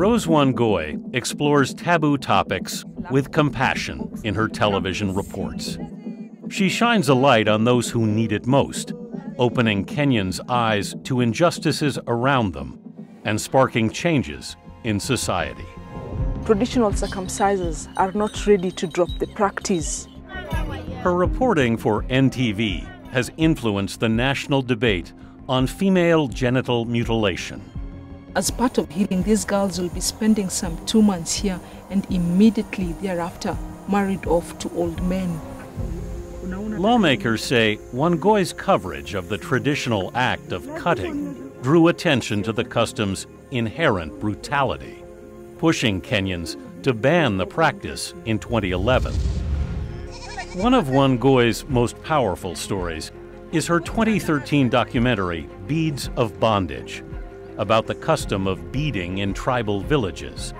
Rose Wangui explores taboo topics with compassion in her television reports. She shines a light on those who need it most, opening Kenyans' eyes to injustices around them and sparking changes in society. Traditional circumcisers are not ready to drop the practice. Her reporting for NTV has influenced the national debate on female genital mutilation. As part of healing, these girls will be spending some two months here and immediately thereafter married off to old men. Lawmakers say Wangui's coverage of the traditional act of cutting drew attention to the custom's inherent brutality, pushing Kenyans to ban the practice in 2011. One of Wangui's most powerful stories is her 2013 documentary, Beads of Bondage, about the custom of beading in tribal villages.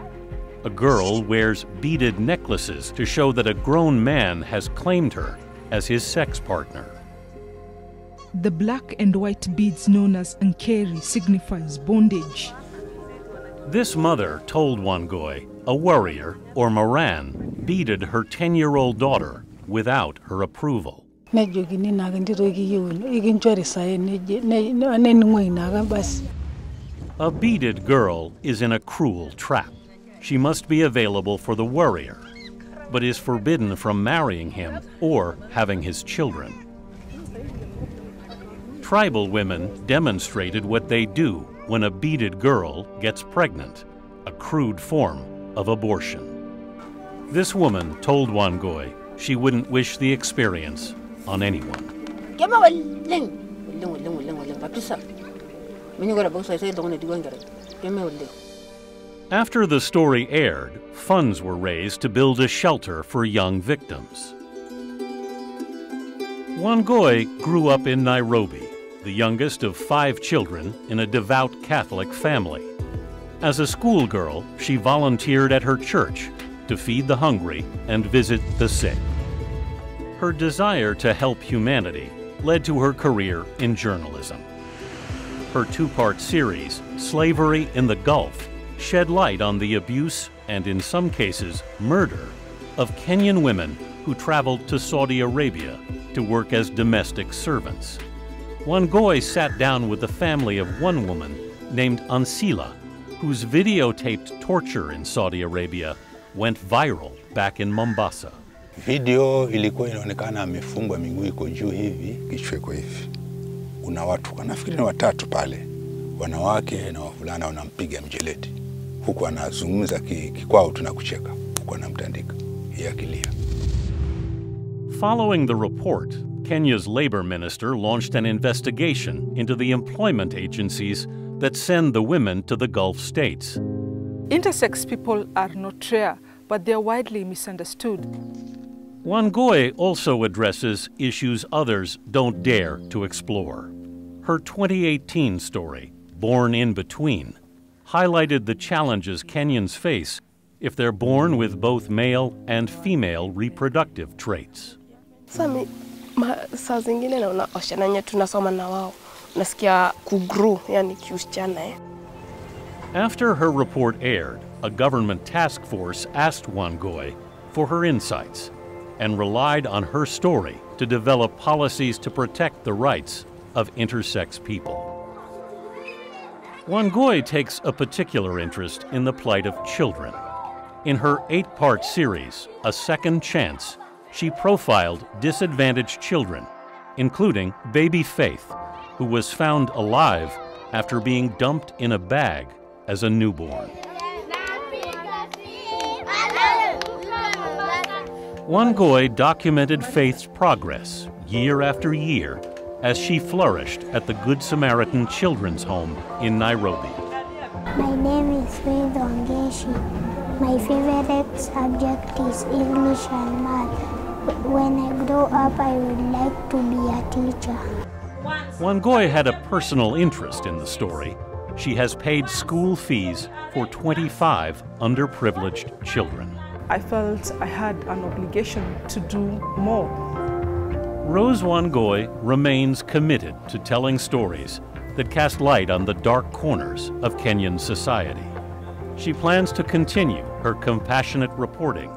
A girl wears beaded necklaces to show that a grown man has claimed her as his sex partner. The black and white beads known as Nkeri signifies bondage. This mother told Wangui a warrior, or Moran, beaded her 10-year-old daughter without her approval. A beaded girl is in a cruel trap. She must be available for the warrior, but is forbidden from marrying him or having his children. Tribal women demonstrated what they do when a beaded girl gets pregnant, a crude form of abortion. This woman told Wangui she wouldn't wish the experience on anyone. After the story aired, funds were raised to build a shelter for young victims. Wangui grew up in Nairobi, the youngest of five children in a devout Catholic family. As a schoolgirl, she volunteered at her church to feed the hungry and visit the sick. Her desire to help humanity led to her career in journalism. Her two-part series, Slavery in the Gulf, shed light on the abuse and, in some cases, murder of Kenyan women who traveled to Saudi Arabia to work as domestic servants. Wangui sat down with the family of one woman named Ansila, whose videotaped torture in Saudi Arabia went viral back in Mombasa. Video ilikuwa inaonekana amefungwa, miguu iko juu hivi, kichwa iko hivi. Kuna watu nafikiri ni watatu pale, wanawake na wavulana wanampiga mjeledi, huku anazungumza kikwao, tunakucheka, huku anamtandika, yeye akilia. Following the report, Kenya's labor minister launched an investigation into the employment agencies that send the women to the Gulf states. Intersex people are not rare, but they are widely misunderstood. Wangui also addresses issues others don't dare to explore. Her 2018 story, Born in Between, highlighted the challenges Kenyans face if they're born with both male and female reproductive traits. Sami, ma, saa zingine naona wasichana wenye tunasoma na wao nasikia kugrow, yani kiusichana eh. After her report aired, a government task force asked Wangui for her insights and relied on her story to develop policies to protect the rights of intersex people. Wangui takes a particular interest in the plight of children. In her eight-part series, A Second Chance, she profiled disadvantaged children, including baby Faith, who was found alive after being dumped in a bag as a newborn. Wangui documented Faith's progress year after year as she flourished at the Good Samaritan Children's Home in Nairobi. My name is Faith Wangechi. My favorite subject is English and math. When I grow up, I would like to be a teacher. Wangui had a personal interest in the story. She has paid school fees for 25 underprivileged children. I felt I had an obligation to do more. Rose Wangui remains committed to telling stories that cast light on the dark corners of Kenyan society. She plans to continue her compassionate reporting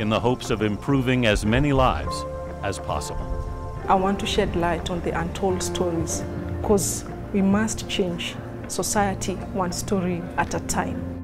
in the hopes of improving as many lives as possible. I want to shed light on the untold stories because we must change society one story at a time.